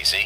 easy.